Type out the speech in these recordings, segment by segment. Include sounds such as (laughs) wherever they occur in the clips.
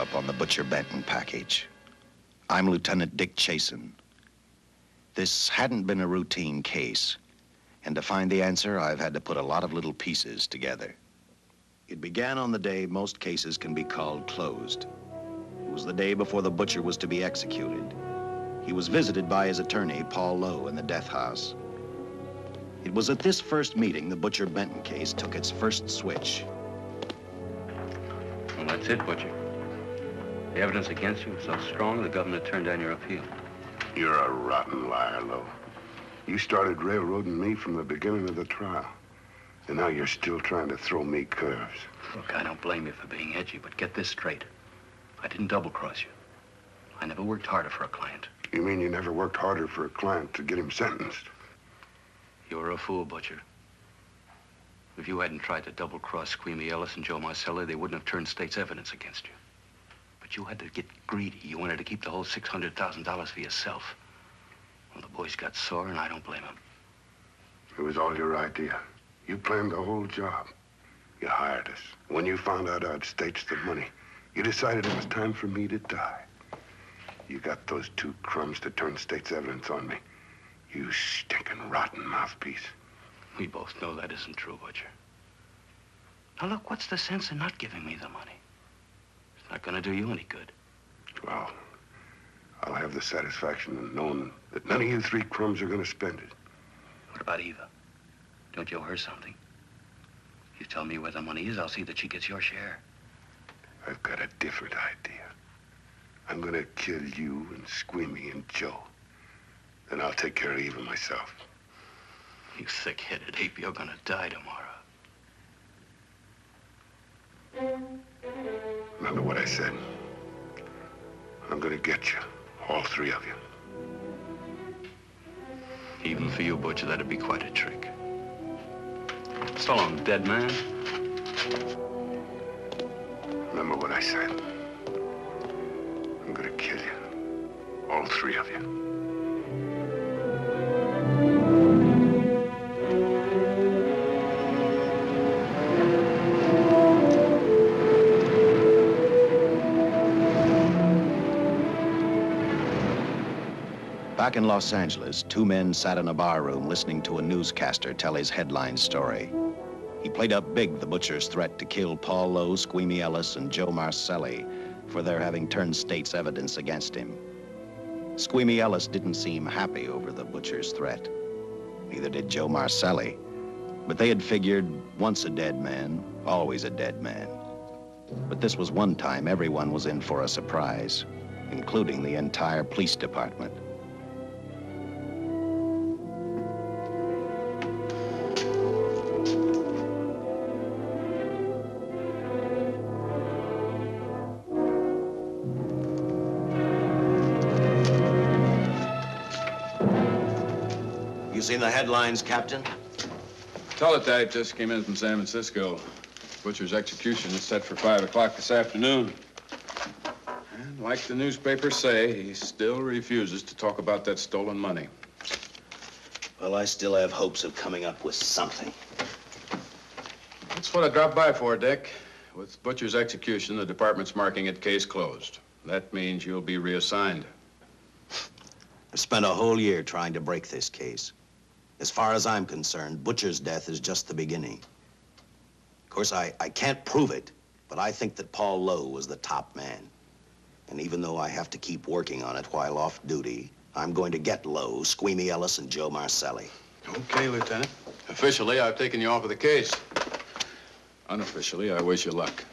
wrap-up on the Butcher Benton package. I'm Lieutenant Dick Chasen. This hadn't been a routine case, and to find the answer, I've had to put a lot of little pieces together. It began on the day most cases can be called closed. It was the day before the butcher was to be executed. He was visited by his attorney, Paul Lowe, in the death house. It was at this first meeting the Butcher Benton case took its first switch. Well, that's it, Butcher. The evidence against you was so strong, the governor turned down your appeal. You're a rotten liar, Lowe. You started railroading me from the beginning of the trial. And now you're still trying to throw me curves. Look, I don't blame you for being edgy, but get this straight. I didn't double-cross you. I never worked harder for a client. You mean you never worked harder for a client to get him sentenced? You're a fool, Butcher. If you hadn't tried to double-cross Squeamy Ellis and Joe Marcelli, they wouldn't have turned state's evidence against you. But you had to get greedy. You wanted to keep the whole $600,000 for yourself. Well, the boys got sore, and I don't blame them. It was all your idea. You planned the whole job. You hired us. When you found out I'd staged the money, you decided it was time for me to die. You got those two crumbs to turn state's evidence on me. You stinking rotten mouthpiece. We both know that isn't true, Butcher. Now, look, what's the sense in not giving me the money? Not going to do you any good. Well, I'll have the satisfaction of knowing that none of you three crumbs are going to spend it. What about Eva? Don't you owe her something? You tell me where the money is, I'll see that she gets your share. I've got a different idea. I'm going to kill you and Squeamy and Joe. Then I'll take care of Eva myself. You thick-headed ape, you're gonna die tomorrow. Remember what I said? I'm gonna get you. All three of you. Even for you, Butcher, that'd be quite a trick. So long, dead man. Remember what I said? I'm gonna kill you. All three of you. Back in Los Angeles, two men sat in a barroom listening to a newscaster tell his headline story. He played up big the butcher's threat to kill Paul Lowe, Squeamy Ellis, and Joe Marcelli for their having turned state's evidence against him. Squeamy Ellis didn't seem happy over the butcher's threat. Neither did Joe Marcelli. But they had figured once a dead man, always a dead man. But this was one time everyone was in for a surprise, including the entire police department. You seen the headlines, Captain? Teletype just came in from San Francisco. Butcher's execution is set for 5 o'clock this afternoon. And like the newspapers say, he still refuses to talk about that stolen money. Well, I still have hopes of coming up with something. That's what I dropped by for, Dick. With Butcher's execution, the department's marking it case closed. That means you'll be reassigned. I've spent a whole year trying to break this case. As far as I'm concerned, Butcher's death is just the beginning. Of course, I, I can't prove it, but I think that Paul Lowe was the top man. And even though I have to keep working on it while off duty, I'm going to get Lowe, Squeamy Ellis, and Joe Marcelli. Okay, Lieutenant. Officially, I've taken you off of the case. Unofficially, I wish you luck.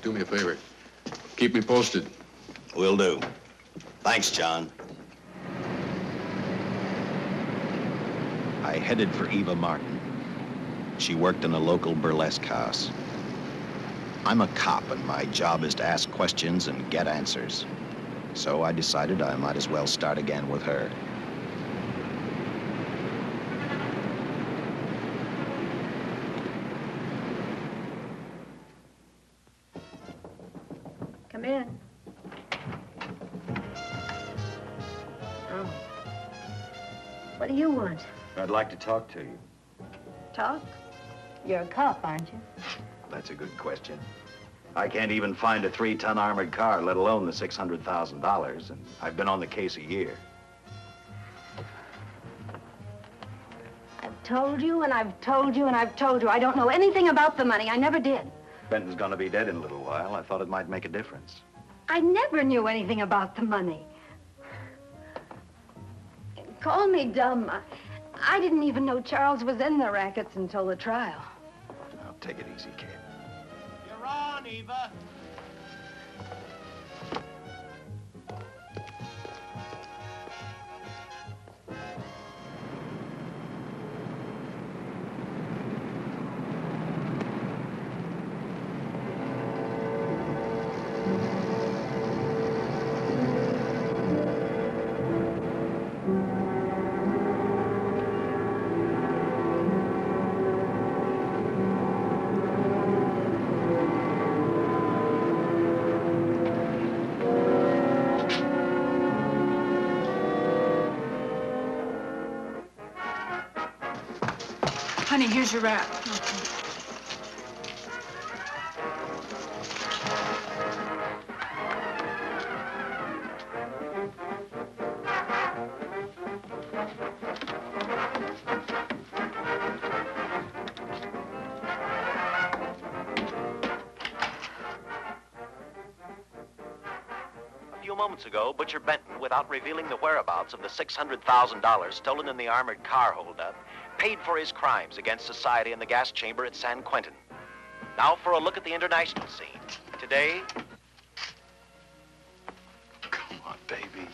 Do me a favor. Keep me posted. Will do. Thanks, John. I headed for Eva Martin. She worked in a local burlesque house. I'm a cop, and my job is to ask questions and get answers. So I decided I might as well start again with her. Like to talk to you. Talk? You're a cop, aren't you? That's a good question. I can't even find a three-ton armored car, let alone the $600,000, and I've been on the case a year. I've told you and I've told you and I've told you. I don't know anything about the money. I never did. Benton's gonna be dead in a little while. I thought it might make a difference. I never knew anything about the money. Call me dumb. I, I didn't even know Charles was in the rackets until the trial. Now, take it easy, kid. You're on, Eva. Here's your wrap. A few moments ago, Butcher Benton, without revealing the whereabouts of the $600,000 stolen in the armored car holdup, paid for his crimes against society in the gas chamber at San Quentin. Now for a look at the international scene. Today, Come on, baby.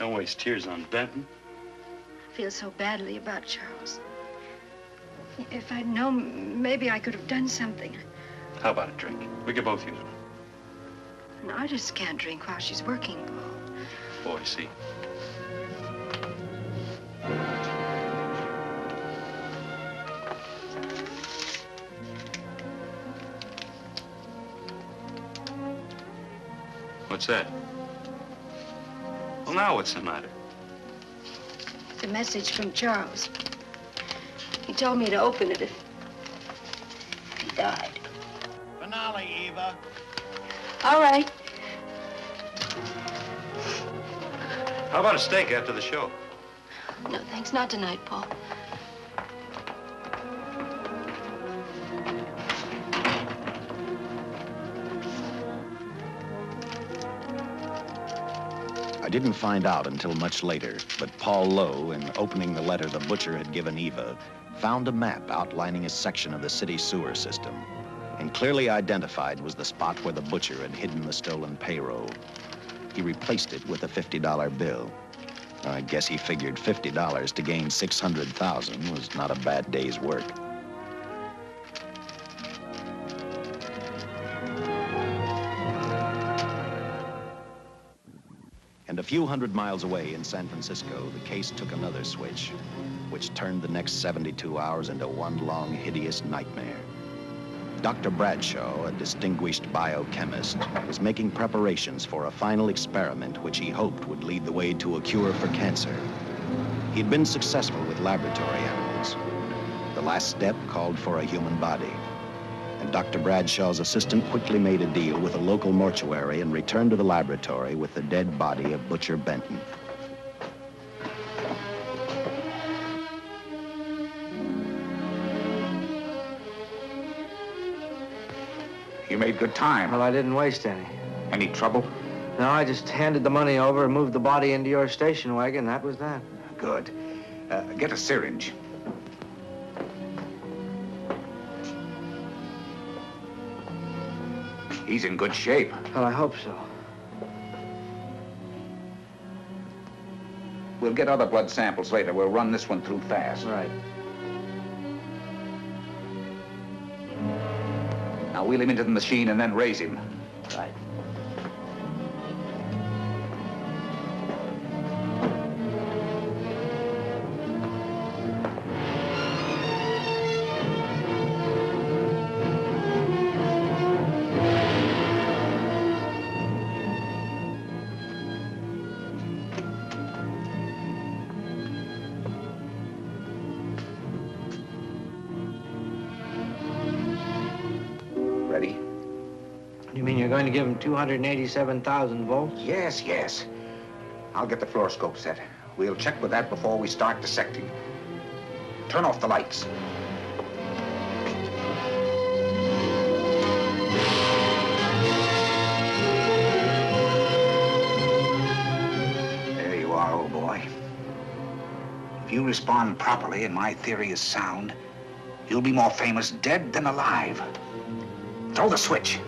Don't waste tears on Benton. I feel so badly about Charles. If I'd known, maybe I could have done something. How about a drink? We could both use one. An artist can't drink while she's working, Paul. Boy, see. What's that? Well, now what's the matter? It's a message from Charles. He told me to open it if he died. Finale, Eva. All right. How about a steak after the show? No, thanks. Not tonight, Paul. I didn't find out until much later, but Paul Lowe, in opening the letter the butcher had given Eva, found a map outlining a section of the city sewer system. And clearly identified was the spot where the butcher had hidden the stolen payroll. He replaced it with a $50 bill. I guess he figured $50 to gain 600,000 was not a bad day's work. Few hundred miles away in San Francisco, the case took another switch, which turned the next 72 hours into one long, hideous nightmare. Dr. Bradshaw, a distinguished biochemist, was making preparations for a final experiment which he hoped would lead the way to a cure for cancer. He'd been successful with laboratory animals. The last step called for a human body. And Dr. Bradshaw's assistant quickly made a deal with a local mortuary and returned to the laboratory with the dead body of Butcher Benton. You made good time. Well, I didn't waste any. Any trouble? No, I just handed the money over and moved the body into your station wagon. That was that. Good. Uh, get a syringe. He's in good shape. Well, I hope so. We'll get other blood samples later. We'll run this one through fast. Right. Now wheel him into the machine and then raise him. Right. Ready? mean you're going to give him 287,000 volts? Yes, yes. I'll get the fluoroscope set. We'll check with that before we start dissecting. Turn off the lights. There you are, old boy. If you respond properly and my theory is sound, you'll be more famous dead than alive. Throw the switch.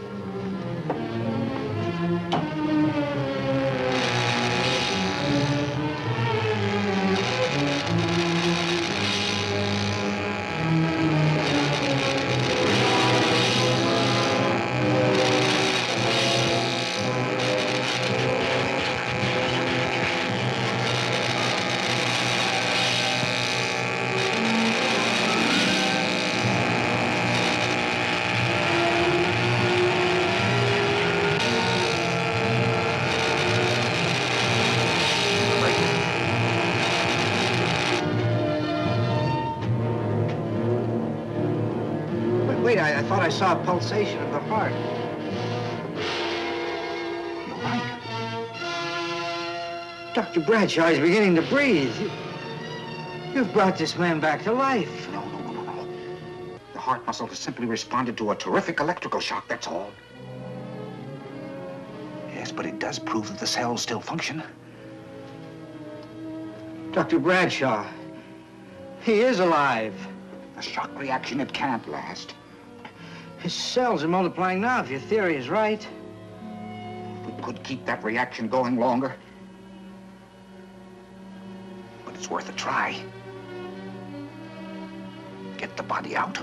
Pulsation of the heart. You're right. Dr. Bradshaw is beginning to breathe. You- You've brought this man back to life. No, no, no, no, no. The heart muscle has simply responded to a terrific electrical shock, that's all. Yes, but it does prove that the cells still function. Dr. Bradshaw, he is alive. A shock reaction, it can't last. His cells are multiplying now, if your theory is right. We could keep that reaction going longer. But it's worth a try. Get the body out.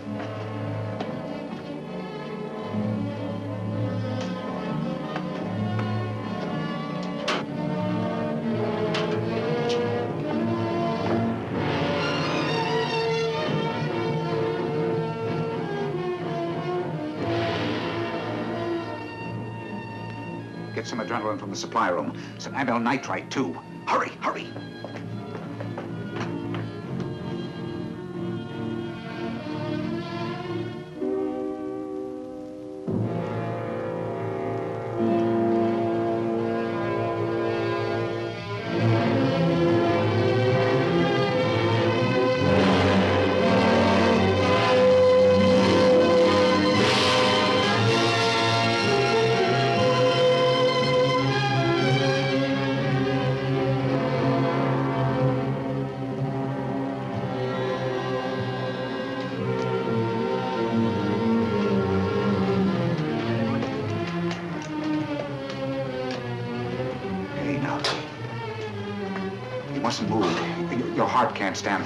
Get some adrenaline from the supply room. Some amyl nitrite, too. Hurry, hurry.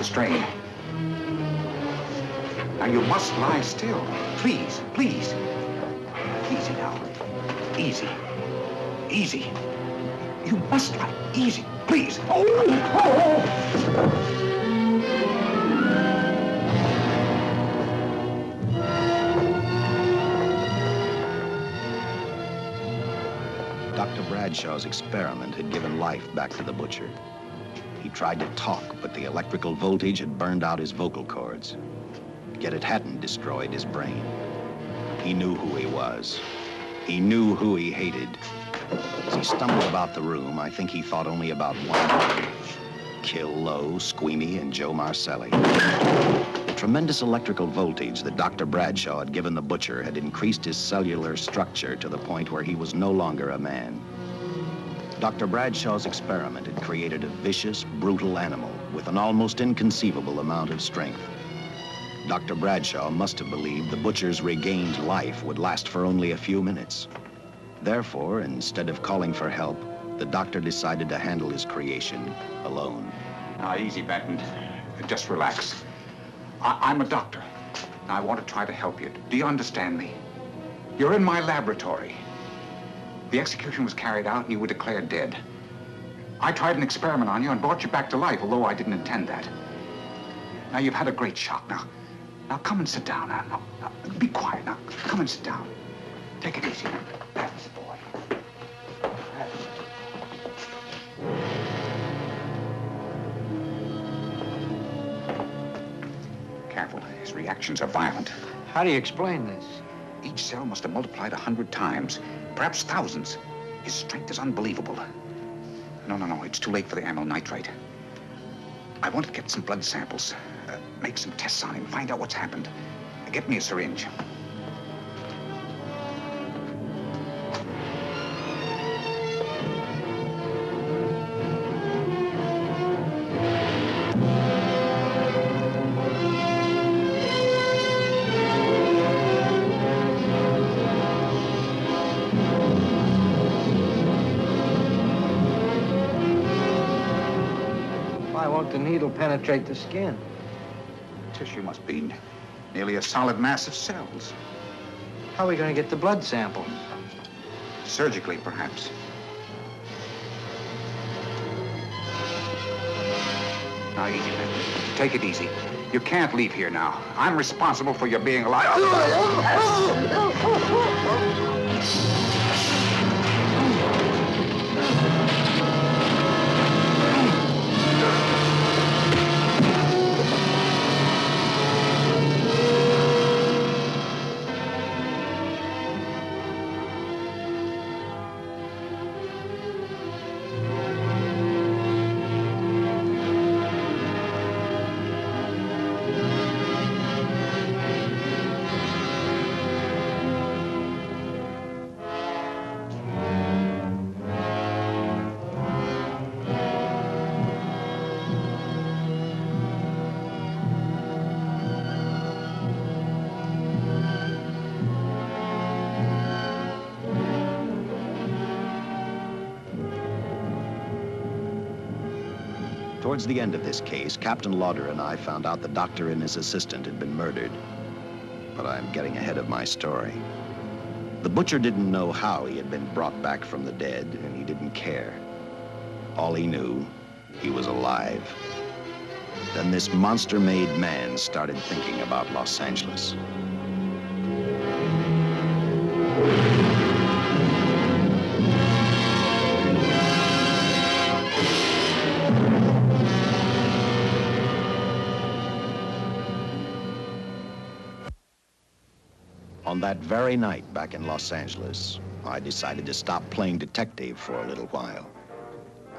The strain. Now, you must lie still. Please, please. Easy now. Easy. Easy. You must lie. Easy, please. Oh! oh. oh. Dr. Bradshaw's experiment had given life back to the butcher. He tried to talk, the electrical voltage had burned out his vocal cords. Yet it hadn't destroyed his brain. He knew who he was. He knew who he hated. As he stumbled about the room, I think he thought only about one. thing. Kill Lowe, Squeamy, and Joe Marcelli. The tremendous electrical voltage that Dr. Bradshaw had given the butcher had increased his cellular structure to the point where he was no longer a man. Dr. Bradshaw's experiment had created a vicious, brutal animal with an almost inconceivable amount of strength. Dr. Bradshaw must have believed the butcher's regained life would last for only a few minutes. Therefore, instead of calling for help, the doctor decided to handle his creation alone. Now, easy, Benton. Just relax. I- I'm a doctor. and I want to try to help you. Do you understand me? You're in my laboratory. The execution was carried out and you were declared dead. I tried an experiment on you and brought you back to life, although I didn't intend that. Now, you've had a great shock. Now, now come and sit down. Now, now, now, be quiet. Now, come and sit down. Take it easy. That's the boy. That's Careful. His reactions are violent. How do you explain this? Each cell must have multiplied a hundred times. perhaps thousands. His strength is unbelievable. No, no, no, it's too late for the amyl nitrite. I want to get some blood samples, uh, make some tests on him, find out what's happened. Get me a syringe. The needle penetrate the skin? Tissue must be nearly a solid mass of cells. How are we going to get the blood sample? Surgically, perhaps. Now, easy, Benton. Take it easy. You can't leave here now. I'm responsible for your being alive. (laughs) Towards the end of this case, Captain Lauder and I found out the doctor and his assistant had been murdered. But I'm getting ahead of my story. The butcher didn't know how he had been brought back from the dead, and he didn't care. All he knew, he was alive. Then this monster-made man started thinking about Los Angeles. That very night back in Los Angeles, I decided to stop playing detective for a little while.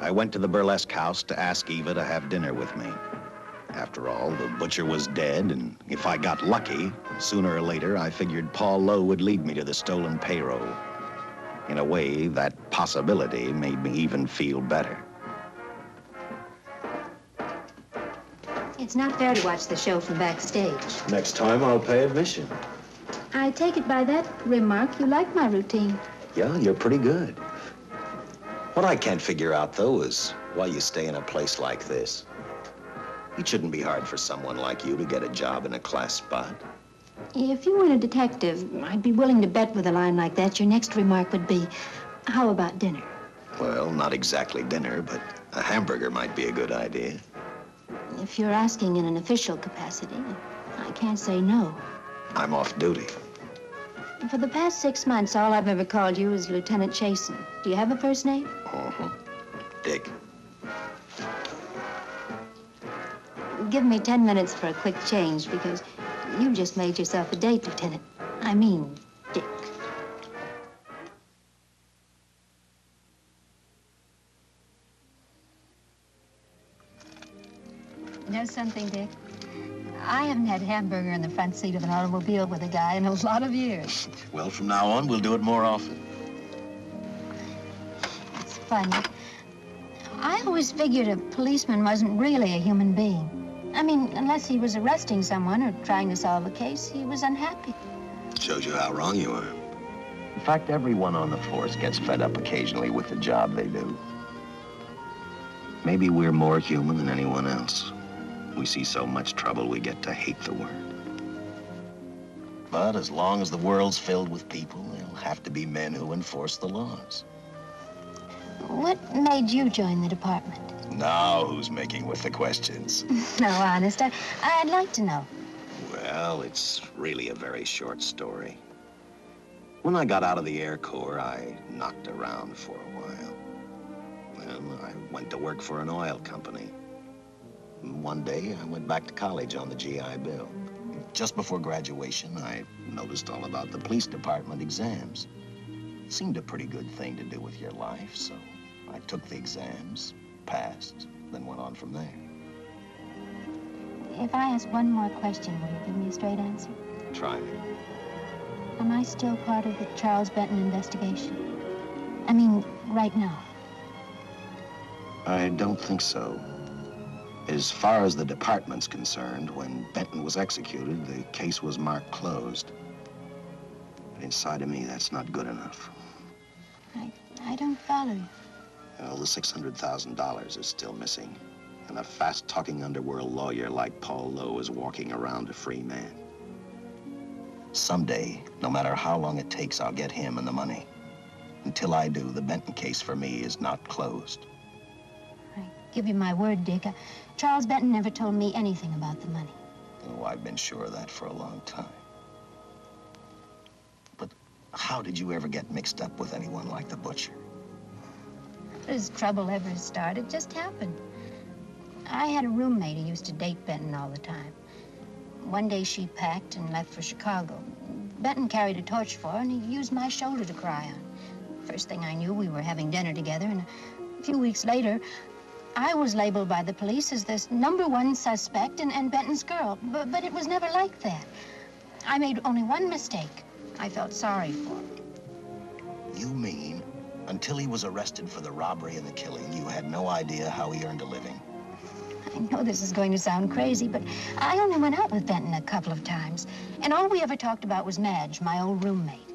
I went to the burlesque house to ask Eva to have dinner with me. After all, the butcher was dead, and if I got lucky, sooner or later, I figured Paul Lowe would lead me to the stolen payroll. In a way, that possibility made me even feel better. It's not fair to watch the show from backstage. Next time, I'll pay admission. I take it by that remark you like my routine. Yeah, you're pretty good. What I can't figure out, though, is why you stay in a place like this. It shouldn't be hard for someone like you to get a job in a class spot. If you weren't a detective, I'd be willing to bet with a line like that your next remark would be, how about dinner? Well, not exactly dinner, but a hamburger might be a good idea. If you're asking in an official capacity, I can't say no. I'm off duty. For the past six months, all I've ever called you is Lieutenant Chasen. Do you have a first name? Uh-huh. Dick. Give me ten minutes for a quick change because you just made yourself a date, Lieutenant. I mean, Dick. You know something, Dick? I haven't had hamburger in the front seat of an automobile with a guy in a lot of years. Well, from now on, we'll do it more often. It's funny. I always figured a policeman wasn't really a human being. I mean, unless he was arresting someone or trying to solve a case, he was unhappy. Shows you how wrong you are. In fact, everyone on the force gets fed up occasionally with the job they do. Maybe we're more human than anyone else. We see so much trouble, we get to hate the word. But as long as the world's filled with people, there'll have to be men who enforce the laws. What made you join the department? Now, who's making with the questions? (laughs) no, honest, I, I'd like to know. Well, it's really a very short story. When I got out of the Air Corps, I knocked around for a while. Then I went to work for an oil company. One day, I went back to college on the GI Bill. Just before graduation, I noticed all about the police department exams. It Seemed a pretty good thing to do with your life, so I took the exams, passed, then went on from there. If I ask one more question, will you give me a straight answer? Try me. Am I still part of the Charles Benton investigation? I mean, right now. I don't think so. As far as the department's concerned, when Benton was executed, the case was marked closed. But inside of me, that's not good enough. I, I don't follow you. Well, the $600,000 is still missing. And a fast-talking underworld lawyer like Paul Lowe is walking around a free man. Someday, no matter how long it takes, I'll get him and the money. Until I do, the Benton case for me is not closed. I give you my word, Dick. Uh, Charles Benton never told me anything about the money. Oh, I've been sure of that for a long time. But how did you ever get mixed up with anyone like the butcher? As trouble ever started, just happened. I had a roommate who used to date Benton all the time. One day she packed and left for Chicago. Benton carried a torch for her, and he used my shoulder to cry on. First thing I knew, we were having dinner together, and a few weeks later, I was labeled by the police as this number one suspect and, and Benton's girl. But, but it was never like that. I made only one mistake. I felt sorry for him. You mean until he was arrested for the robbery and the killing, you had no idea how he earned a living? I know this is going to sound crazy, but I only went out with Benton a couple of times. And all we ever talked about was Madge, my old roommate.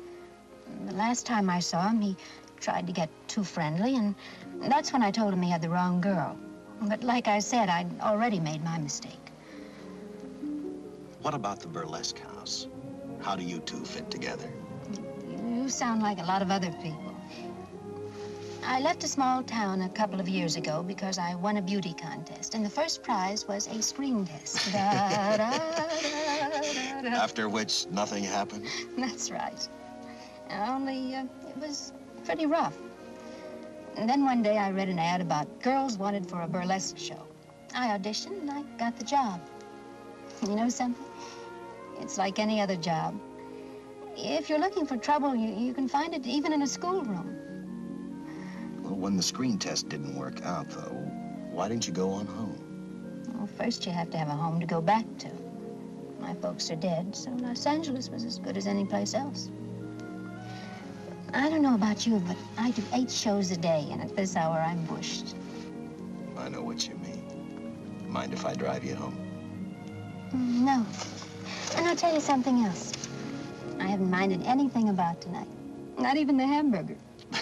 The last time I saw him, he tried to get too friendly, and that's when I told him he had the wrong girl. But like I said, I'd already made my mistake. What about the burlesque house? How do you two fit together? You sound like a lot of other people. I left a small town a couple of years ago because I won a beauty contest, and the first prize was a screen test. (laughs) Da, da, da, After which, nothing happened? That's right. Only uh, it was pretty rough. And then one day I read an ad about girls wanted for a burlesque show. I auditioned and I got the job. You know something? It's like any other job. If you're looking for trouble, you, you can find it even in a schoolroom. Well, when the screen test didn't work out, though, why didn't you go on home? Well, first you have to have a home to go back to. My folks are dead, so Los Angeles was as good as any place else. I don't know about you, but I do eight shows a day, and at this hour I'm bushed. I know what you mean. Mind if I drive you home? Mm, No. And I'll tell you something else. I haven't minded anything about tonight. Not even the hamburger. (laughs)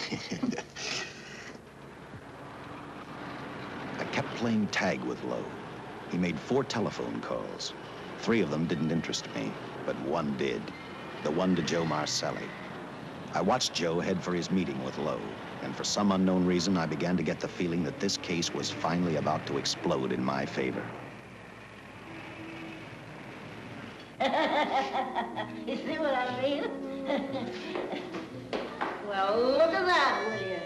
I kept playing tag with Lowe. He made four telephone calls. Three of them didn't interest me, but one did. The one to Joe Marcelli. I watched Joe head for his meeting with Lowe, and for some unknown reason, I began to get the feeling that this case was finally about to explode in my favor. (laughs) you see what I mean? (laughs) well, look at that, will you?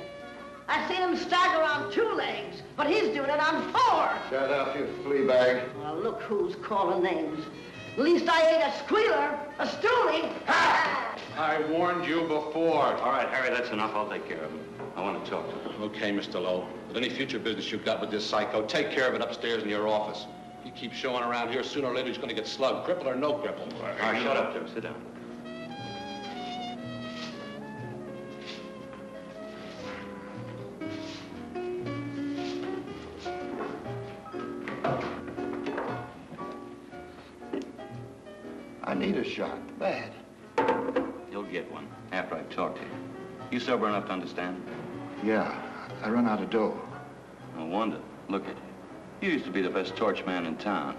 I seen him stagger on two legs, but he's doing it on four. Shut up, you flea bag. Well, look who's calling names. At least I ain't a squealer, a stoolie. (laughs) I warned you before. All right, Harry, that's enough. I'll take care of him. I want to talk to him. Okay, Mr. Lowe. With any future business you've got with this psycho, take care of it upstairs in your office. He keeps showing around here, sooner or later he's going to get slugged, cripple or no cripple. All right, shut up, Jim. Sit down. Sober enough to understand? Yeah, I run out of dough. No wonder. Look at you. You used to be the best torch man in town.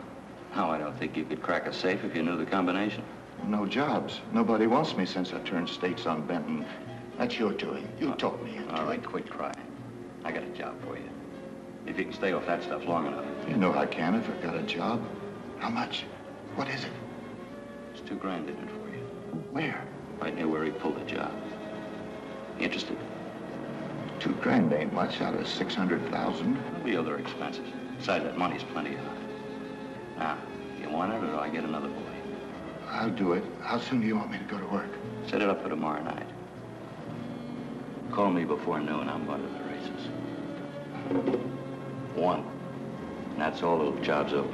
Now I don't think you could crack a safe if you knew the combination. No jobs. Nobody wants me since I turned states on Benton. That's your doing. You talked me into All right, quit crying. I got a job for you. If you can stay off that stuff long enough. You know I can if I've got a job. How much? What is it? It's two grand in it for you. Where? Right near where he pulled the job. Interested? Two grand ain't much out of 600,000. There'll be other expenses. Besides, that money's plenty of it. Now, you want it or do I get another boy? I'll do it. How soon do you want me to go to work? Set it up for tomorrow night. Call me before noon. I'm going to the races. One. And that's all. The job's over.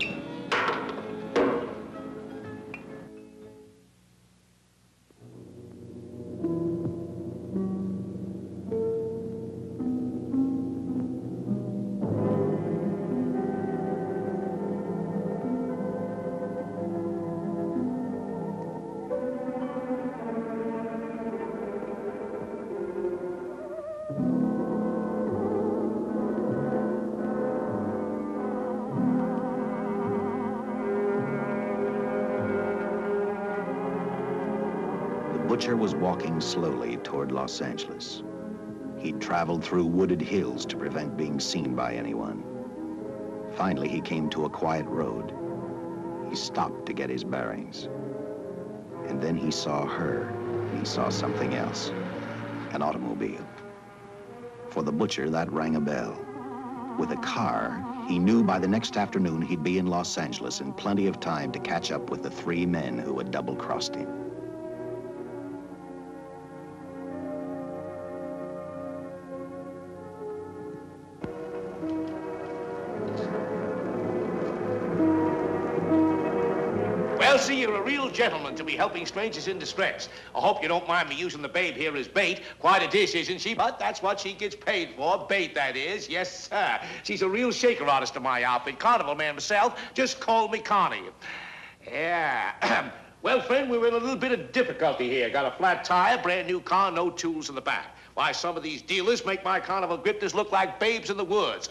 Butcher was walking slowly toward Los Angeles. He'd traveled through wooded hills to prevent being seen by anyone. Finally, he came to a quiet road. He stopped to get his bearings. And then he saw her, and he saw something else. An automobile. For the butcher, that rang a bell. With a car, he knew by the next afternoon he'd be in Los Angeles in plenty of time to catch up with the three men who had double-crossed him. Gentleman to be helping strangers in distress. I hope you don't mind me using the babe here as bait. Quite a dish, isn't she? But that's what she gets paid for. Bait, that is. Yes, sir. She's a real shaker artist of my outfit. Carnival man myself. Just call me Connie. Yeah. (clears throat) well, friend, we're in a little bit of difficulty here. Got a flat tire, brand new car, no tools in the back. Why, some of these dealers make my carnival grifters look like babes in the woods.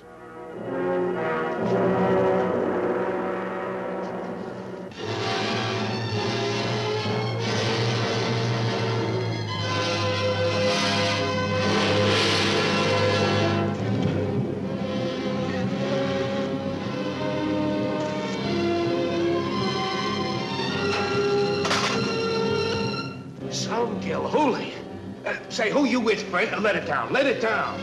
Gilhooly. Uh, say, who you with, friend? Uh, let it down. Let it down.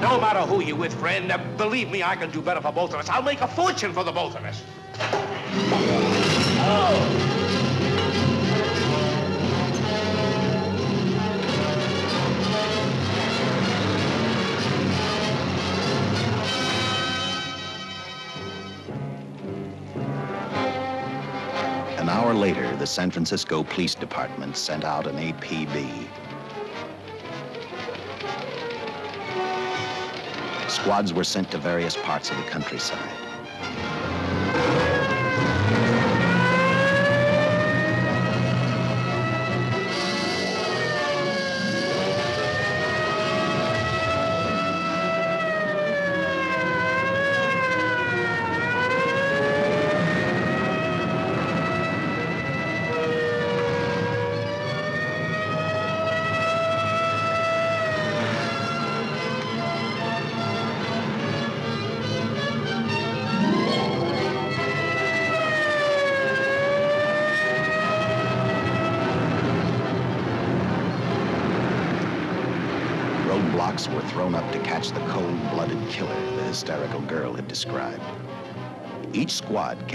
No matter who you with, friend, uh, believe me, I can do better for both of us. I'll make a fortune for the both of us. An the San Francisco Police Department sent out an APB. Squads were sent to various parts of the countryside.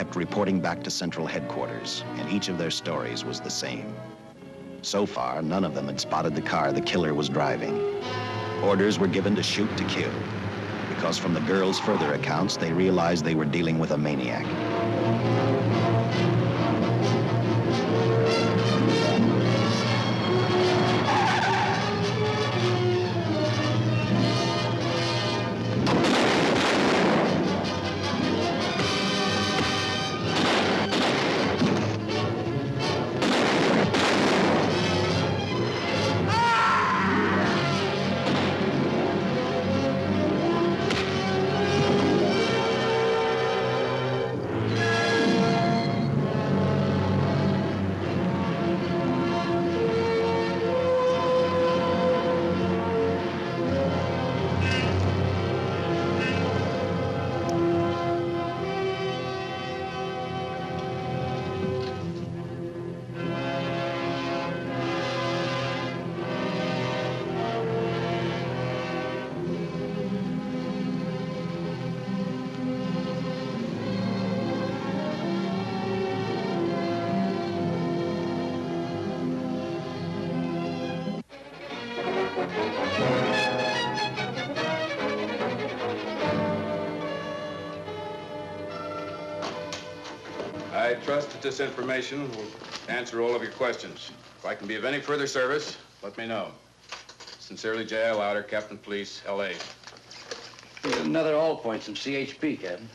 Kept reporting back to central headquarters, and each of their stories was the same. So far, none of them had spotted the car the killer was driving. Orders were given to shoot to kill, because from the girls' further accounts, they realized they were dealing with a maniac. I trust that this information will answer all of your questions. If I can be of any further service, let me know. Sincerely, J.I. Lauder, Captain Police, L.A. Here's another all points from CHP, Captain.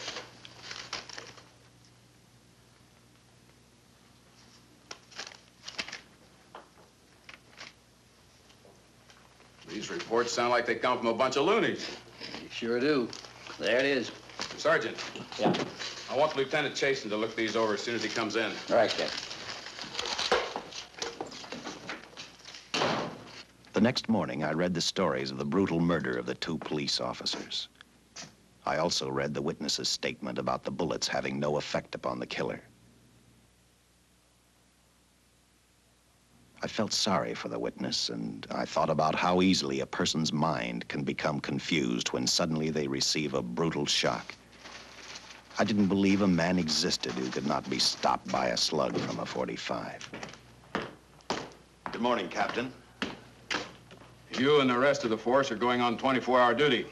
These reports sound like they come from a bunch of loonies. You sure do. There it is. Sergeant. Yeah. I want Lieutenant Chasen to look these over as soon as he comes in. All right, Captain. The next morning, I read the stories of the brutal murder of the two police officers. I also read the witness's statement about the bullets having no effect upon the killer. I felt sorry for the witness, and I thought about how easily a person's mind can become confused when suddenly they receive a brutal shock. I didn't believe a man existed who could not be stopped by a slug from a 45. Good morning, Captain. You and the rest of the force are going on 24-hour duty.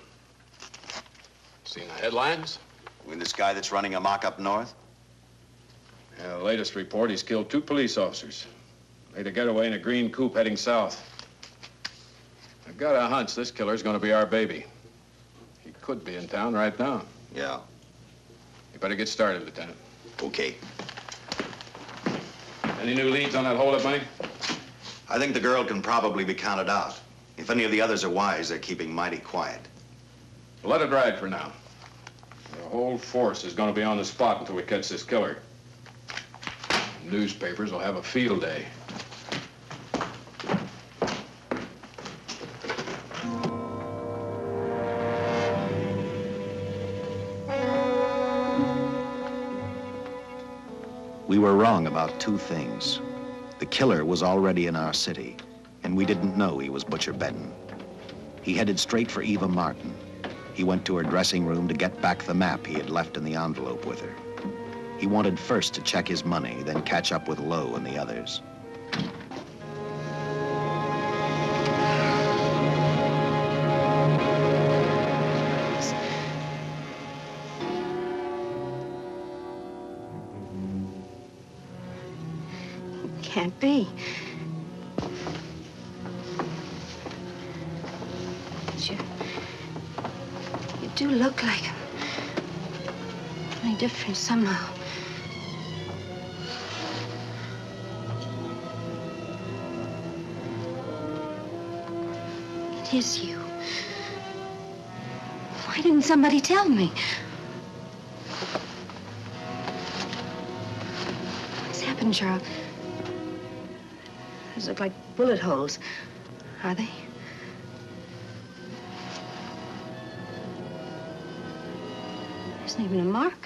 Seen the headlines? You mean this guy that's running amok up north? Yeah, the latest report, he's killed two police officers. Made a getaway in a green coupe heading south. I've got a hunch this killer's gonna be our baby. He could be in town right now. Yeah. Better get started, Lieutenant. Okay. Any new leads on that holdup money? I think the girl can probably be counted out. If any of the others are wise, they're keeping mighty quiet. Let it ride for now. The whole force is gonna be on the spot until we catch this killer. Newspapers will have a field day. We were wrong about two things. The killer was already in our city, and we didn't know he was Butcher Benton. He headed straight for Eva Martin. He went to her dressing room to get back the map he had left in the envelope with her. He wanted first to check his money, then catch up with Lowe and the others. Can't be. But you, you do look like him. Only different somehow. It is you. Why didn't somebody tell me? What's happened, Charles? Look like bullet holes. Are they? There isn't even a mark.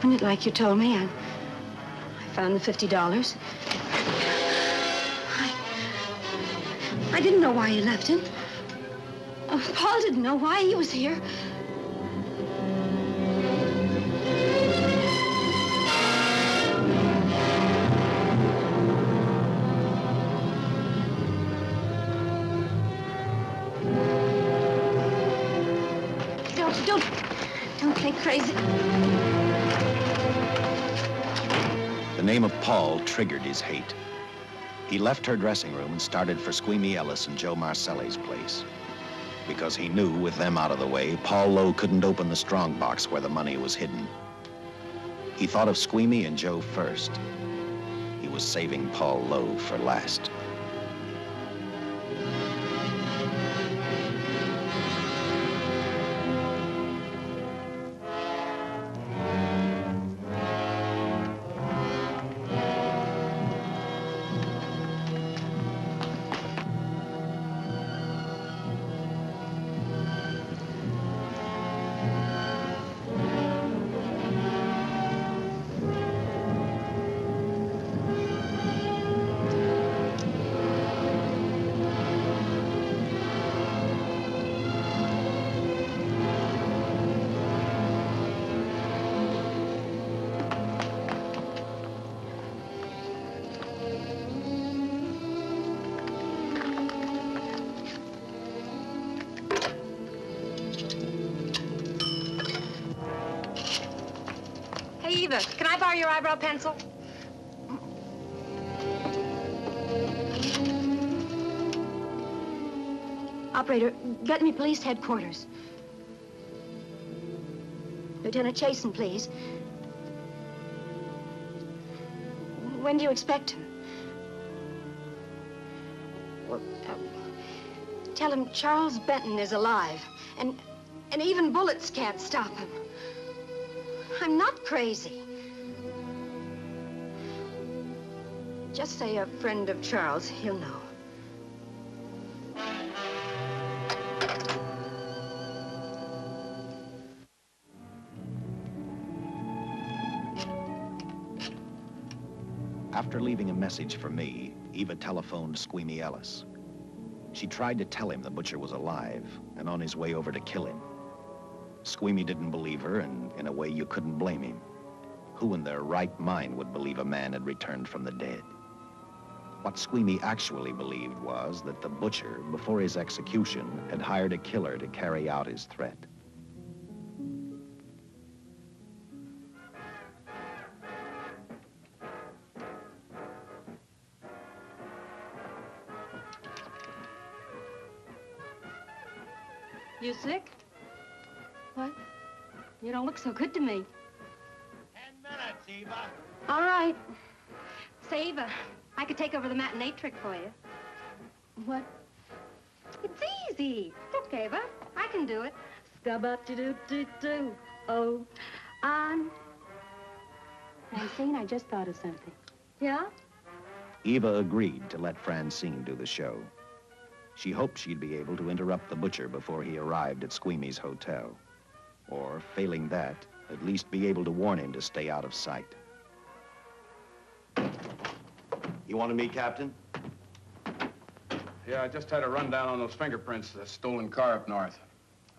Opened it like you told me. I, I found the fifty dollars. I, I didn't know why you left it. Oh, Paul didn't know why he was here. The name of Paul triggered his hate. He left her dressing room and started for Squeamy Ellis and Joe Marcelli's place. Because he knew, with them out of the way, Paul Lowe couldn't open the strong box where the money was hidden. He thought of Squeamy and Joe first. He was saving Paul Lowe for last. Eyebrow pencil? Operator, get me police headquarters. Lieutenant Chasen, please. When do you expect him? Well, uh, tell him Charles Benton is alive, and, and even bullets can't stop him. I'm not crazy. Just say a friend of Charles. He'll know. After leaving a message for me, Eva telephoned Squeamy Ellis. She tried to tell him the butcher was alive and on his way over to kill him. Squeamy didn't believe her, and in a way you couldn't blame him. Who in their right mind would believe a man had returned from the dead? What Squeamy actually believed was that the butcher, before his execution, had hired a killer to carry out his threat. You sick? What? You don't look so good to me. Ten minutes, Eva. All right. Say, Eva, I could take over the matinee trick for you. What? It's easy. Look, Eva, I can do it. Scub-up-de-doo-doo-doo. Oh, on. Francine, I just thought of something. Yeah? Eva agreed to let Francine do the show. She hoped she'd be able to interrupt the butcher before he arrived at Squeamy's hotel. Or, failing that, at least be able to warn him to stay out of sight. You wanted me, Captain? Yeah, I just had a rundown on those fingerprints of the stolen car up north.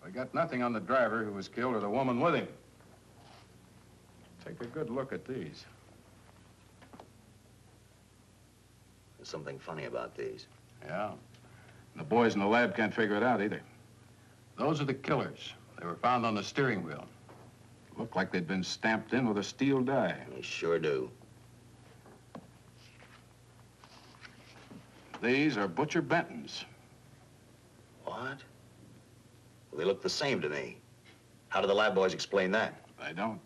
We got nothing on the driver who was killed or the woman with him. Take a good look at these. There's something funny about these. Yeah. And The boys in the lab can't figure it out either. Those are the killers. They were found on the steering wheel. Looked like they'd been stamped in with a steel die. They sure do. These are Butcher Benton's. What? Well, they look the same to me. How do the lab boys explain that? They don't.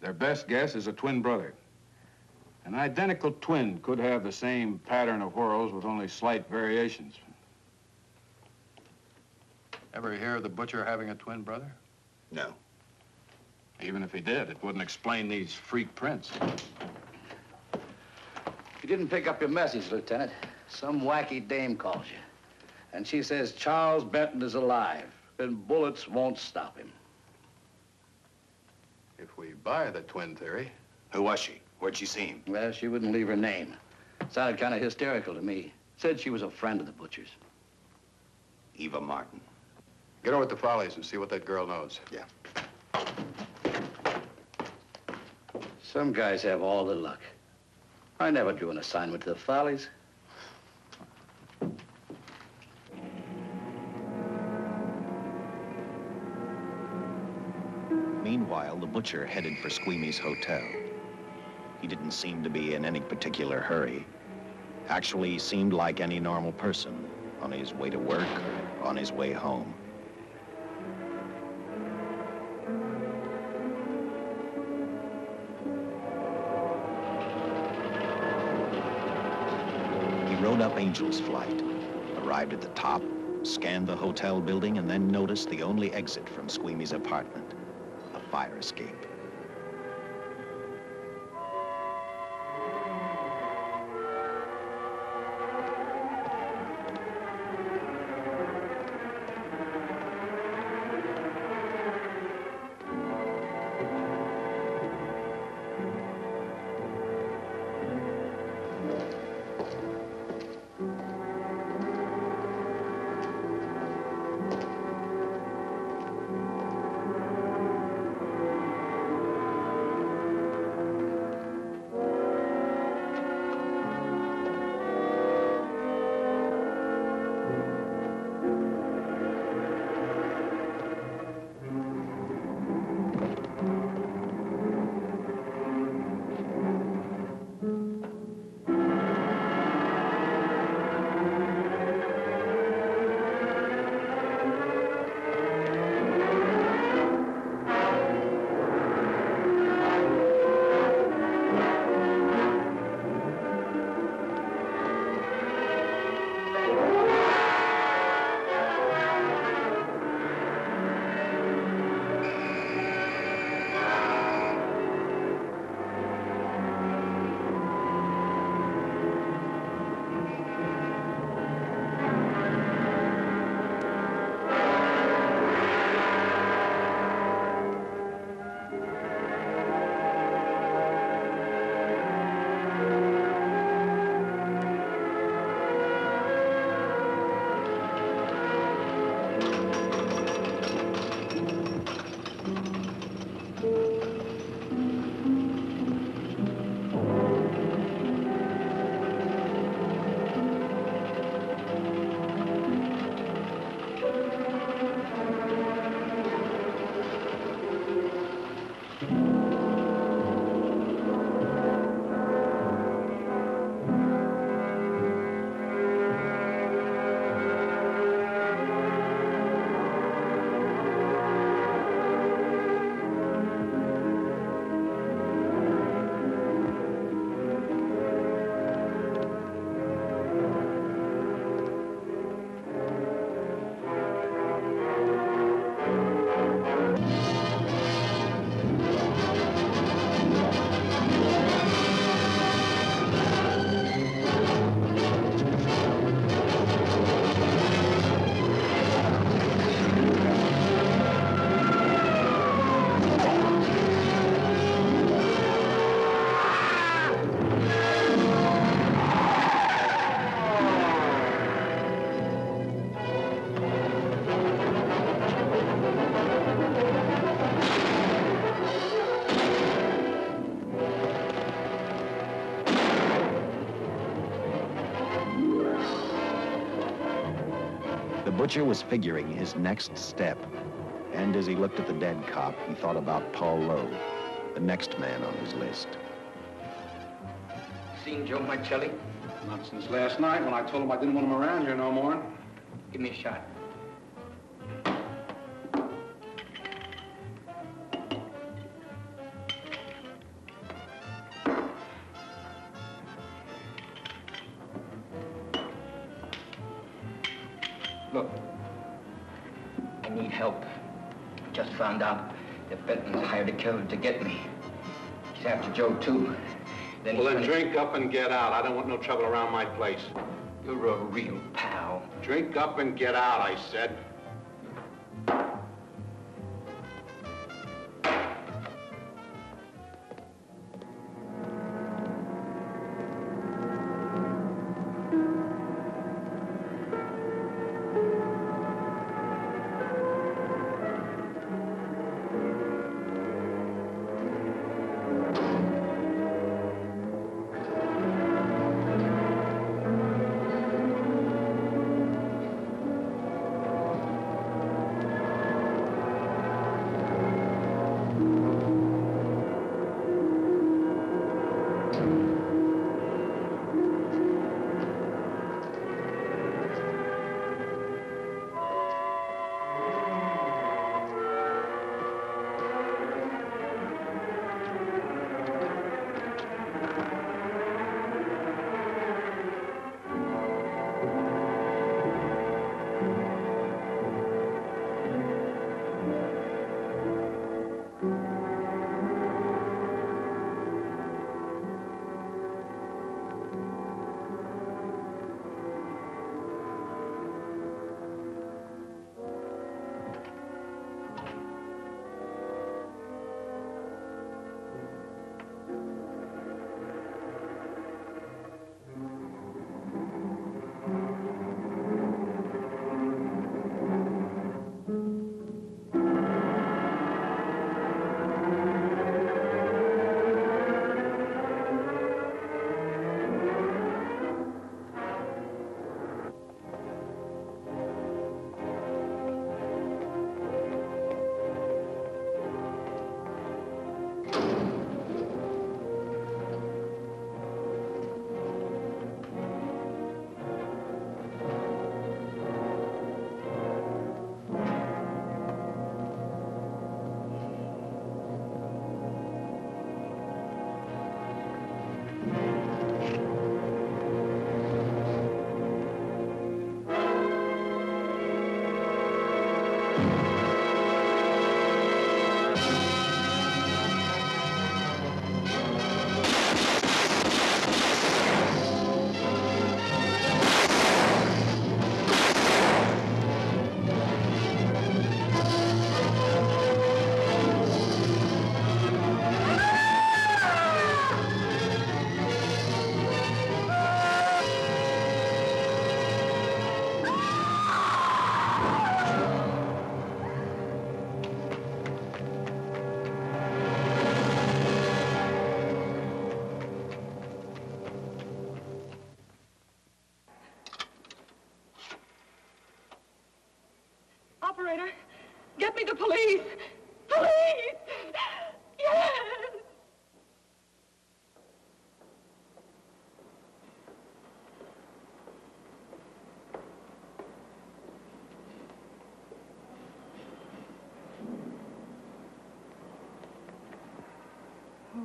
Their best guess is a twin brother. An identical twin could have the same pattern of whorls with only slight variations. Ever hear of the butcher having a twin brother? No. Even if he did, it wouldn't explain these freak prints. You didn't pick up your message, Lieutenant. Some wacky dame calls you. And she says Charles Benton is alive, and bullets won't stop him. If we buy the twin theory. Who was she? Where'd she see him? Well, she wouldn't leave her name. Sounded kind of hysterical to me. Said she was a friend of the butcher's. Eva Martin. Get over to the Follies and see what that girl knows. Yeah. Some guys have all the luck. I never drew an assignment to the Follies. Butcher headed for Squeamy's hotel. He didn't seem to be in any particular hurry. Actually, he seemed like any normal person, on his way to work or on his way home. He rode up Angel's Flight, arrived at the top, scanned the hotel building, and then noticed the only exit from Squeamy's apartment, fire escape. Butcher was figuring his next step. And as he looked at the dead cop, he thought about Paul Lowe, the next man on his list. Seen Joe Marcelli? Not since last night when I told him I didn't want him around here no more. Give me a shot. Found out that Benton's hired a killer to get me. He's after Joe, too. Then well, then drink up and get out. I don't want no trouble around my place. You're a real pal. Drink up and get out, I said.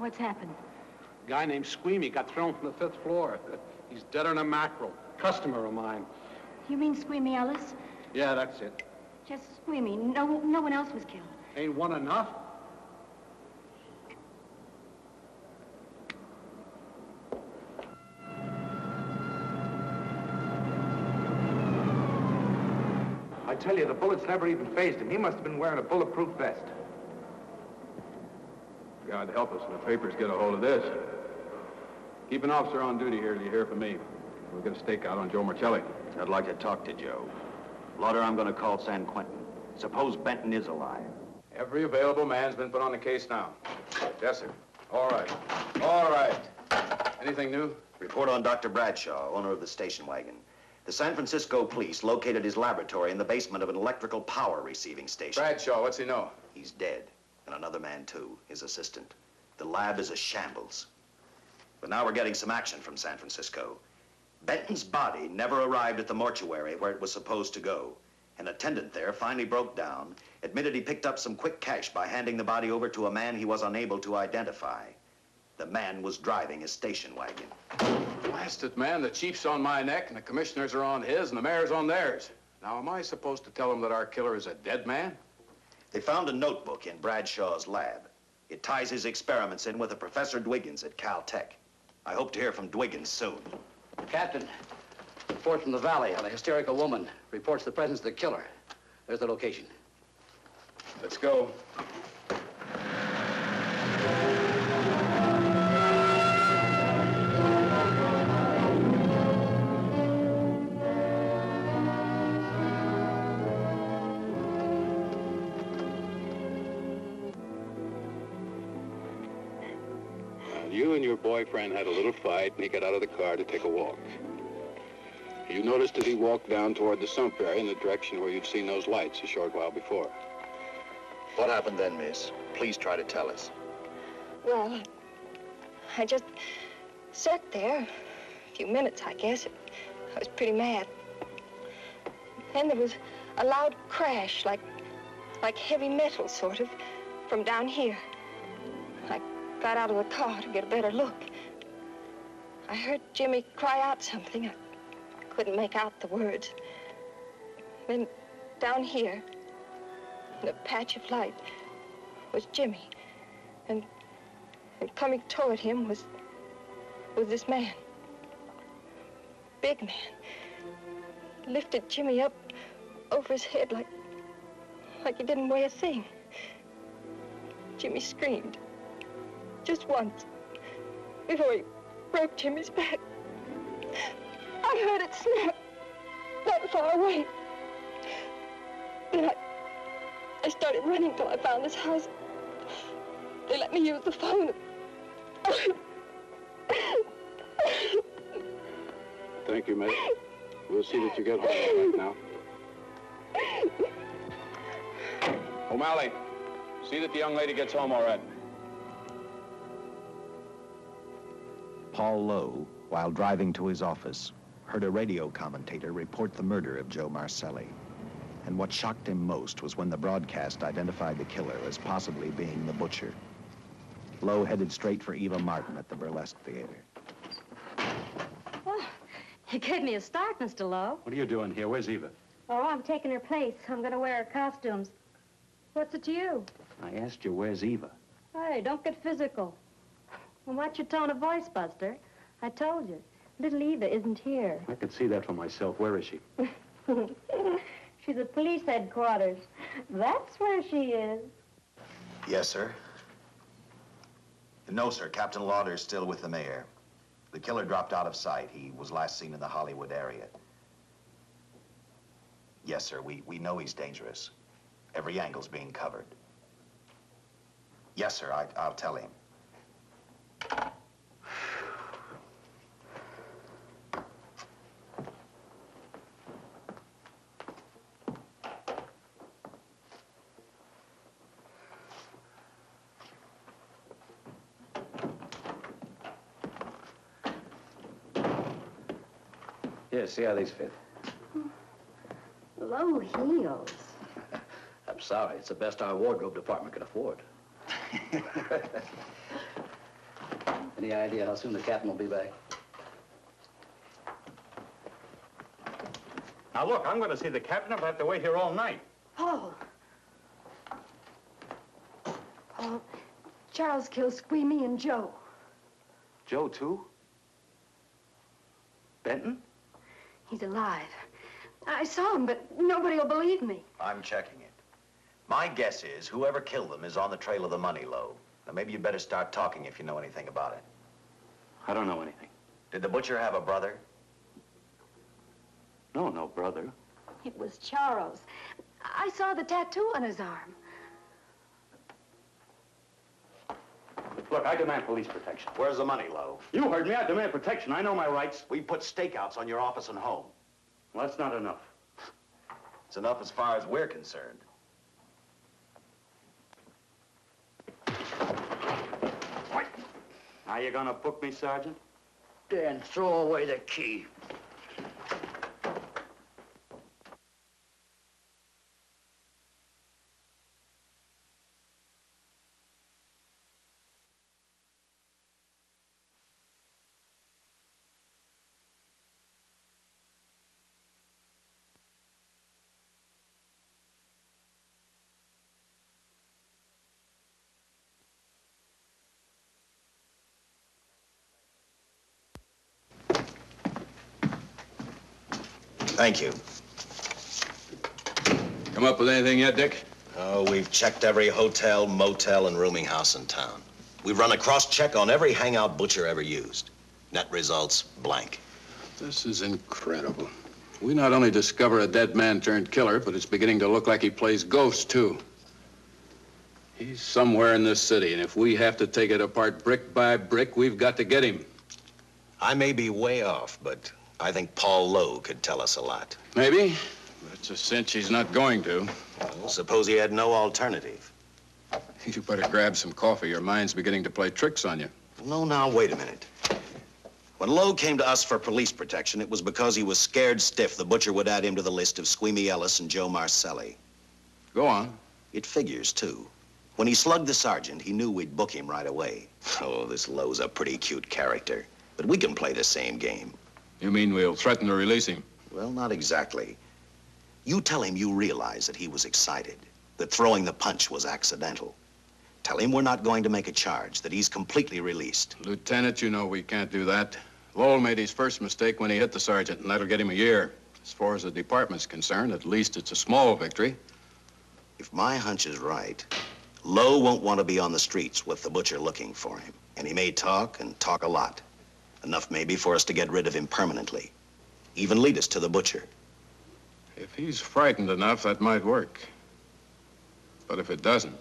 What's happened? Guy named Squeamy got thrown from the fifth floor. (laughs) He's deader than a mackerel. Customer of mine. You mean Squeamy Ellis? Yeah, that's it. Just Squeamy. No, no one else was killed. Ain't one enough? I tell you, the bullets never even fazed him. He must have been wearing a bulletproof vest. God help us when the papers get a hold of this. Keep an officer on duty here till you hear from me. We'll get a stakeout on Joe Marcelli. I'd like to talk to Joe. Lauder, I'm going to call San Quentin. Suppose Benton is alive. Every available man's been put on the case now. Yes, sir. All right. All right. Anything new? Report on Dr. Bradshaw, owner of the station wagon. The San Francisco police located his laboratory in the basement of an electrical power receiving station. Bradshaw, what's he know? He's dead. And another man, too, his assistant. The lab is a shambles. But now we're getting some action from San Francisco. Benton's body never arrived at the mortuary where it was supposed to go. An attendant there finally broke down, admitted he picked up some quick cash by handing the body over to a man he was unable to identify. The man was driving a station wagon. Blasted man, the chief's on my neck, and the commissioners are on his, and the mayor's on theirs. Now, am I supposed to tell them that our killer is a dead man? They found a notebook in Bradshaw's lab. It ties his experiments in with a Professor Dwiggins at Caltech. I hope to hear from Dwiggins soon. Captain, report from the valley on a hysterical woman. Reports the presence of the killer. There's the location. Let's go. Little fight, and he got out of the car to take a walk. You noticed that he walked down toward the sump area in the direction where you'd seen those lights a short while before. What happened then, miss? Please try to tell us. Well, I just sat there a few minutes, I guess. I was pretty mad. Then there was a loud crash, like, like heavy metal, sort of, from down here. I got out of the car to get a better look. I heard Jimmy cry out something. I couldn't make out the words. Then down here, in a patch of light, was Jimmy. And, and coming toward him was, was this man. Big man. Lifted Jimmy up over his head like, like he didn't weigh a thing. Jimmy screamed. Just once. Before he broke Jimmy's back. I heard it snap. Not far away. Then I, I started running till I found this house. They let me use the phone. Thank you, miss. We'll see that you get home right now. O'Malley, see that the young lady gets home all right. Paul Lowe, while driving to his office, heard a radio commentator report the murder of Joe Marcelli. And what shocked him most was when the broadcast identified the killer as possibly being the butcher. Lowe headed straight for Eva Martin at the Burlesque Theater. Oh, you gave me a start, Mr. Lowe. What are you doing here? Where's Eva? Oh, I'm taking her place. I'm going to wear her costumes. What's it to you? I asked you, where's Eva? Hey, don't get physical. And watch your tone of voice, Buster. I told you. Little Eva isn't here. I could see that for myself. Where is she? (laughs) She's at police headquarters. That's where she is. Yes, sir. No, sir. Captain Lauder's still with the mayor. The killer dropped out of sight. He was last seen in the Hollywood area. Yes, sir. We, we know he's dangerous. Every angle's being covered. Yes, sir. I, I'll tell him. Here, see how these fit. Low heels. (laughs) I'm sorry. It's the best our wardrobe department can afford. (laughs) Any idea how soon the captain will be back? Now, look, I'm going to see the captain if I have to wait here all night. Paul. Paul, Charles killed Squeamy and Joe. Joe, too? Benton? He's alive. I saw him, but nobody will believe me. I'm checking it. My guess is whoever killed them is on the trail of the money, Lowe. Now, maybe you'd better start talking if you know anything about it. I don't know anything. Did the butcher have a brother? No, no brother. It was Charles. I saw the tattoo on his arm. Look, I demand police protection. Where's the money, Lowe? You heard me. I demand protection. I know my rights. We put stakeouts on your office and home. Well, that's not enough. It's enough as far as we're concerned. Now you gonna book me, Sergeant? Dan, throw away the key. Thank you. Come up with anything yet, Dick? Oh, we've checked every hotel, motel, and rooming house in town. We've run a cross-check on every hangout Butcher ever used. Net results, blank. This is incredible. We not only discover a dead man turned killer, but it's beginning to look like he plays ghost, too. He's somewhere in this city, and if we have to take it apart brick by brick, we've got to get him. I may be way off, but I think Paul Lowe could tell us a lot. Maybe. But it's a cinch he's not going to. Well, suppose he had no alternative. (laughs) You better grab some coffee. Your mind's beginning to play tricks on you. No, now, wait a minute. When Lowe came to us for police protection, it was because he was scared stiff the butcher would add him to the list of Squeamy Ellis and Joe Marcelli. Go on. It figures, too. When he slugged the sergeant, he knew we'd book him right away. (laughs) Oh, this Lowe's a pretty cute character. But we can play the same game. You mean we'll threaten to release him? Well, not exactly. You tell him you realize that he was excited, that throwing the punch was accidental. Tell him we're not going to make a charge, that he's completely released. Lieutenant, you know we can't do that. Lowell made his first mistake when he hit the sergeant, and that'll get him a year. As far as the department's concerned, at least it's a small victory. If my hunch is right, Lowe won't want to be on the streets with the butcher looking for him. And he may talk and talk a lot. Enough maybe for us to get rid of him permanently. Even lead us to the butcher. If he's frightened enough, that might work. But if it doesn't...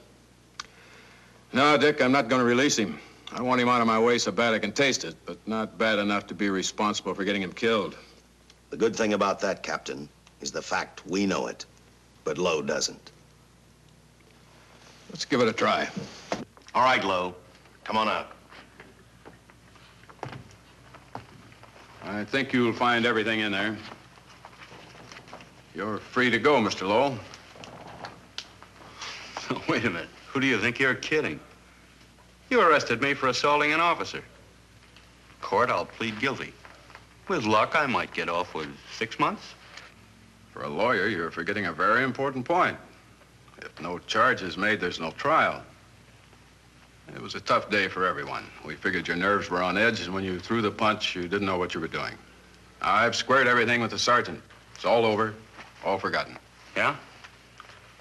No, Dick, I'm not going to release him. I want him out of my way so bad I can taste it, but not bad enough to be responsible for getting him killed. The good thing about that, Captain, is the fact we know it, but Lowe doesn't. Let's give it a try. All right, Lowe. Come on out. I think you'll find everything in there. You're free to go, Mr. Lowell. (laughs) Wait a minute. Who do you think you're kidding? You arrested me for assaulting an officer. Court, I'll plead guilty. With luck, I might get off with six months. For a lawyer, you're forgetting a very important point. If no charge is made, there's no trial. It was a tough day for everyone. We figured your nerves were on edge, and when you threw the punch, you didn't know what you were doing. I've squared everything with the sergeant. It's all over, all forgotten. Yeah?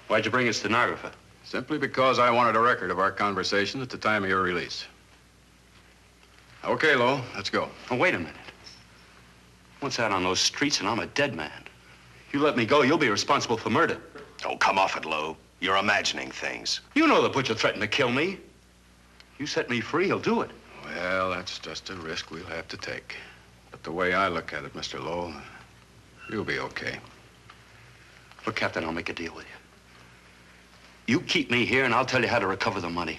Why'd you bring a stenographer? Simply because I wanted a record of our conversation at the time of your release. Okay, Lowe, let's go. Oh, wait a minute. Once out on those streets and I'm a dead man. You let me go, you'll be responsible for murder. Oh, come off it, Lowe. You're imagining things. You know the butcher threatened to kill me. You set me free, he'll do it. Well, that's just a risk we'll have to take. But the way I look at it, Mr. Lowell, you'll be okay. Look, Captain, I'll make a deal with you. You keep me here, and I'll tell you how to recover the money.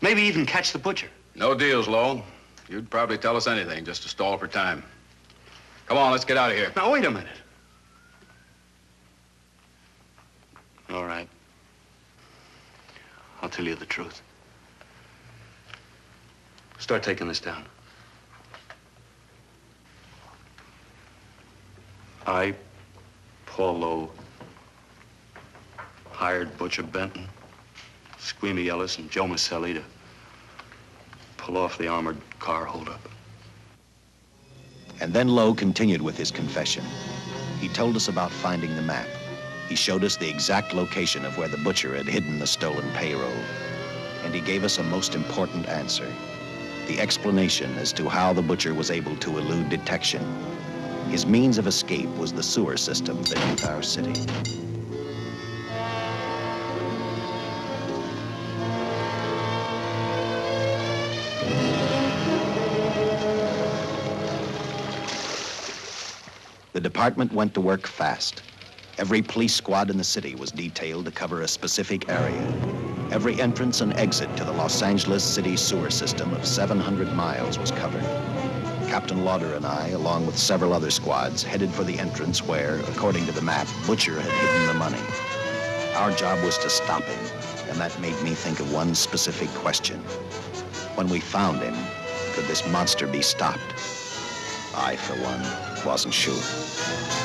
Maybe even catch the butcher. No deals, Lowell. You'd probably tell us anything just to stall for time. Come on, let's get out of here. Now, wait a minute. All right. I'll tell you the truth. Start taking this down. I, Paul Lowe, hired Butcher Benton, Squeamy Ellis, and Joe Marcelli to pull off the armored car holdup. And then Lowe continued with his confession. He told us about finding the map. He showed us the exact location of where the butcher had hidden the stolen payroll. And he gave us a most important answer. The explanation as to how the butcher was able to elude detection. His means of escape was the sewer system beneath our city. The department went to work fast. Every police squad in the city was detailed to cover a specific area. Every entrance and exit to the Los Angeles city sewer system of 700 miles was covered. Captain Lauder and I, along with several other squads, headed for the entrance where, according to the map, Butcher had hidden the money. Our job was to stop him, and that made me think of one specific question. When we found him, could this monster be stopped? I, for one, wasn't sure.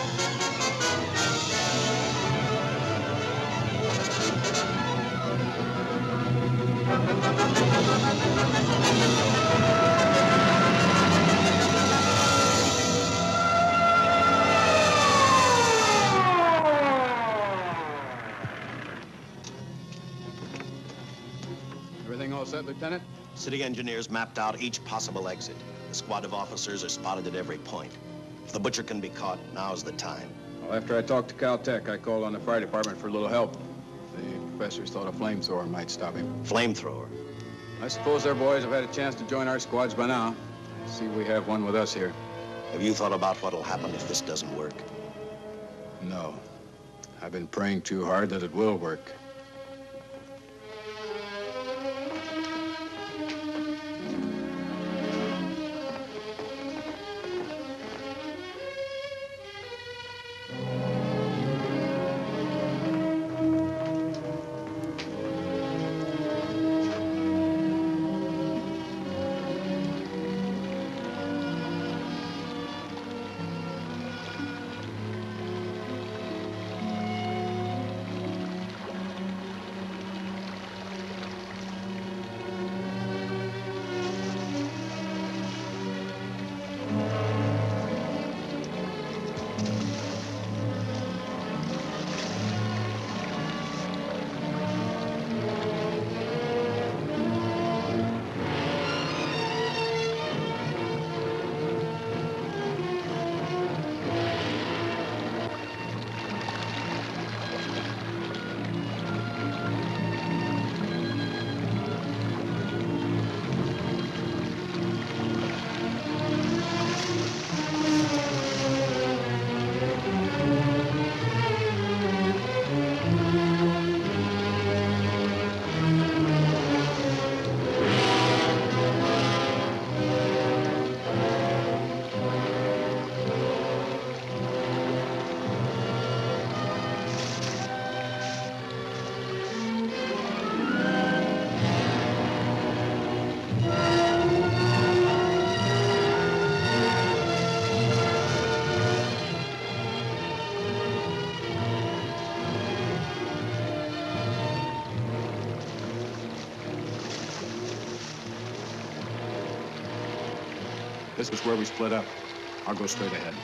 Everything all set, Lieutenant? City engineers mapped out each possible exit. The squad of officers are spotted at every point. If the butcher can be caught, now's the time. Well, after I talked to Caltech, I called on the fire department for a little help. The professors thought a flamethrower might stop him. Flamethrower? I suppose their boys have had a chance to join our squads by now. I see we have one with us here. Have you thought about what'll happen if this doesn't work? No. I've been praying too hard that it will work. This is where we split up. I'll go straight ahead.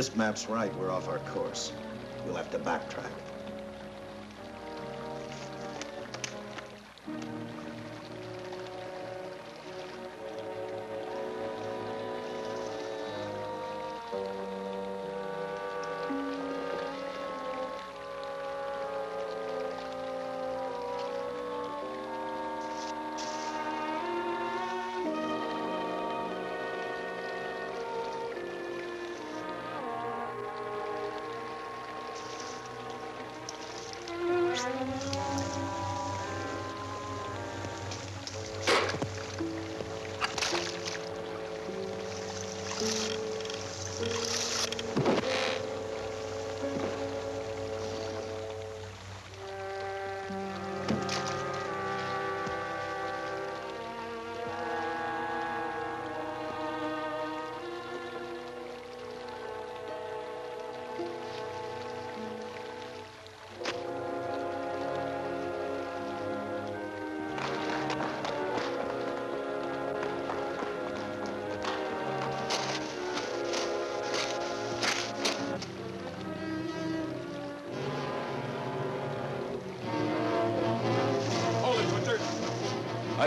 This map's right, we're off our course. We'll have to backtrack.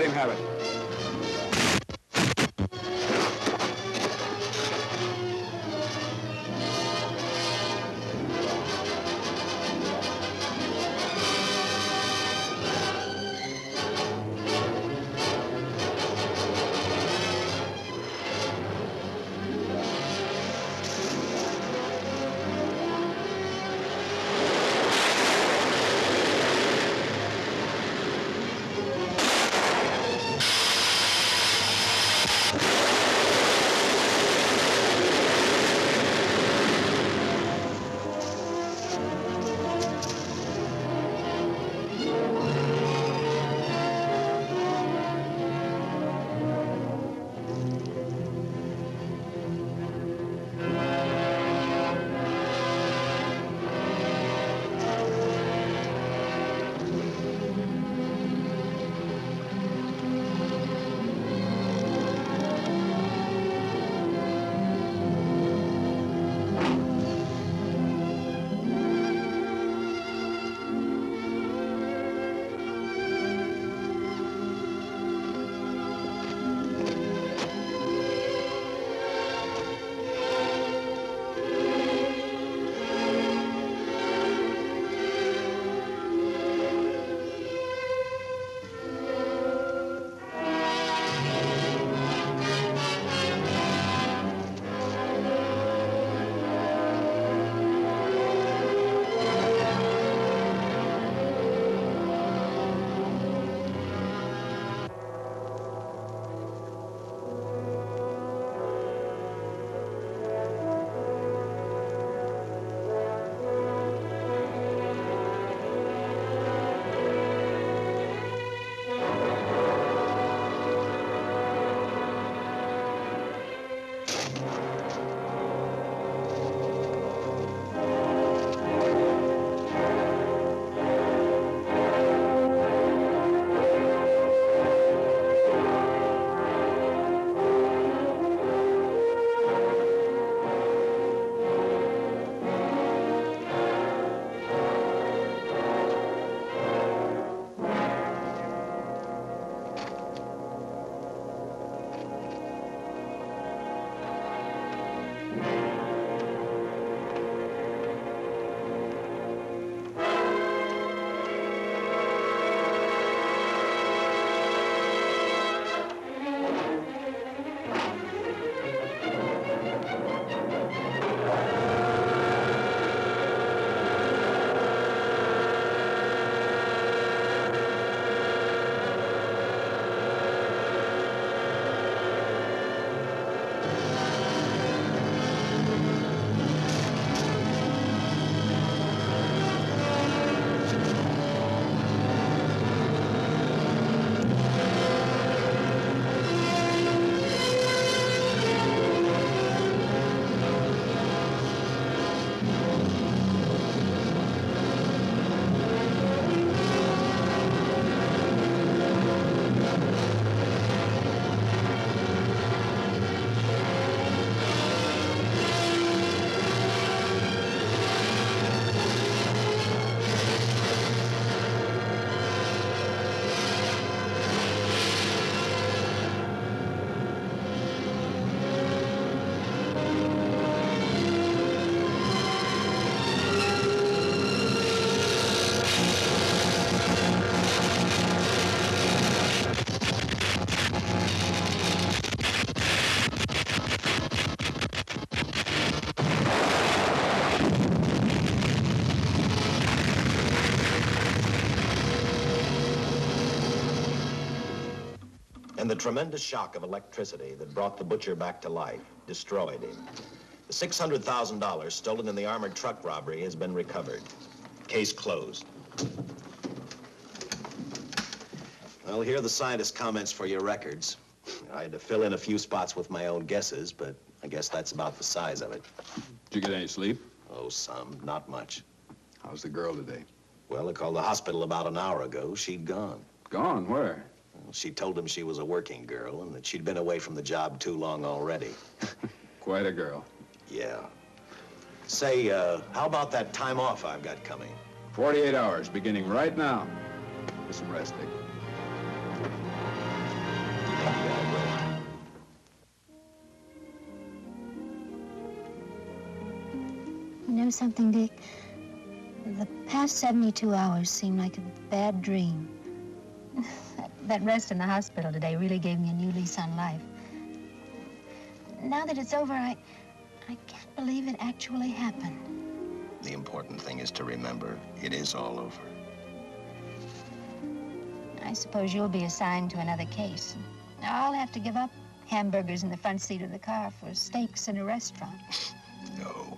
Him have it. The tremendous shock of electricity that brought the butcher back to life destroyed him. The $600,000 stolen in the armored truck robbery has been recovered. Case closed. Well, here are the scientist's comments for your records. I had to fill in a few spots with my own guesses, but I guess that's about the size of it. Did you get any sleep? Oh, some. Not much. How's the girl today? Well, they called the hospital about an hour ago. She'd gone. Gone? Where? She told him she was a working girl and that she'd been away from the job too long already. (laughs) Quite a girl. Yeah. Say, uh, how about that time off I've got coming? 48 hours, beginning right now. Get some rest, Dick. You know something, Dick? The past 72 hours seem like a bad dream. (laughs) That, rest in the hospital today really gave me a new lease on life. Now that it's over, I, I can't believe it actually happened. The important thing is to remember it is all over. I suppose you'll be assigned to another case. I'll have to give up hamburgers in the front seat of the car for steaks in a restaurant. (laughs) No.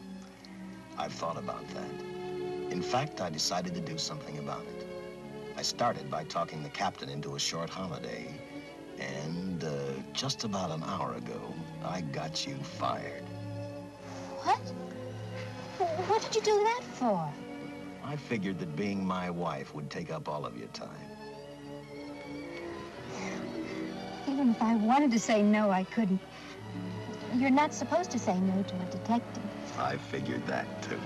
I've thought about that. In fact, I decided to do something about it. I started by talking the captain into a short holiday, and uh, just about an hour ago, I got you fired. What? What did you do that for? I figured that being my wife would take up all of your time. Even if I wanted to say no, I couldn't. You're not supposed to say no to a detective. I figured that, too.